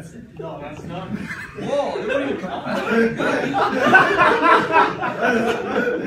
That's no, that's not. Whoa, they won't.